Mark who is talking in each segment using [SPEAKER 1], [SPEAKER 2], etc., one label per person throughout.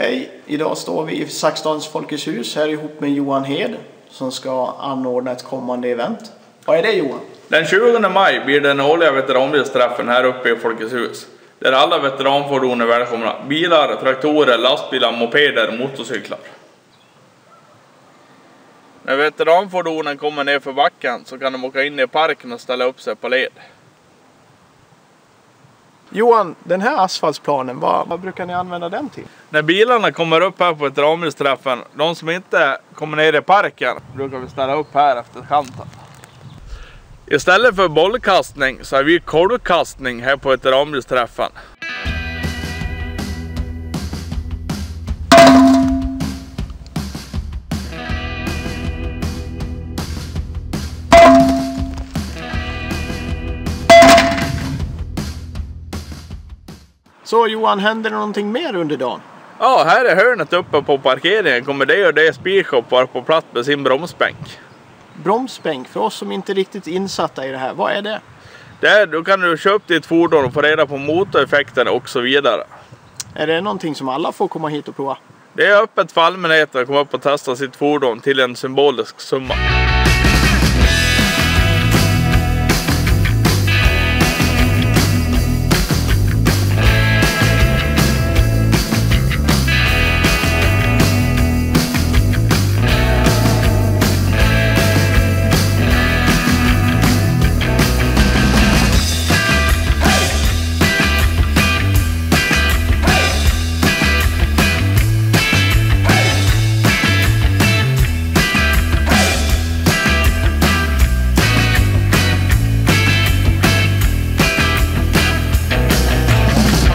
[SPEAKER 1] Hej! Idag står vi i Saxdalens Folkets hus här ihop med Johan Hed som ska anordna ett kommande event. Vad är det Johan?
[SPEAKER 2] Den 20 maj blir den årliga veteranbilsträffen här uppe i Folkets hus. Där alla veteranfordon är välkomna. Bilar, traktorer, lastbilar, mopeder och motorcyklar. När veteranfordonen kommer ner för backen så kan de åka in i parken och ställa upp sig på led.
[SPEAKER 1] Johan, den här asfaltsplanen, vad, vad brukar ni använda den till?
[SPEAKER 2] När bilarna kommer upp här på veteranbilsträffen, de som inte kommer ner i parken, brukar vi ställa upp här efter kanten. Istället för bollkastning så har vi kolvkastning här på veteranbilsträffen.
[SPEAKER 1] Så Johan, händer det någonting mer under dagen?
[SPEAKER 2] Ja, här är hörnet uppe på parkeringen. Kommer det och det Speedshop vara på plats med sin bromsbänk.
[SPEAKER 1] Bromsbänk, för oss som inte är riktigt insatta i det här, vad är det?
[SPEAKER 2] Där då kan du köpa ditt fordon och få reda på motoreffekter och så vidare.
[SPEAKER 1] Är det någonting som alla får komma hit och prova?
[SPEAKER 2] Det är öppet för allmänheten att komma upp och testa sitt fordon till en symbolisk summa.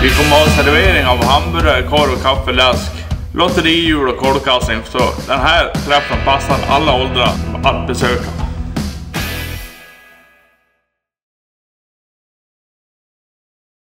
[SPEAKER 2] Vi kommer ha servering av hamburgare, korv, kaffe, läsk, lotterihjul och kolvkastning. Så den här träffen passar alla åldrar att besöka.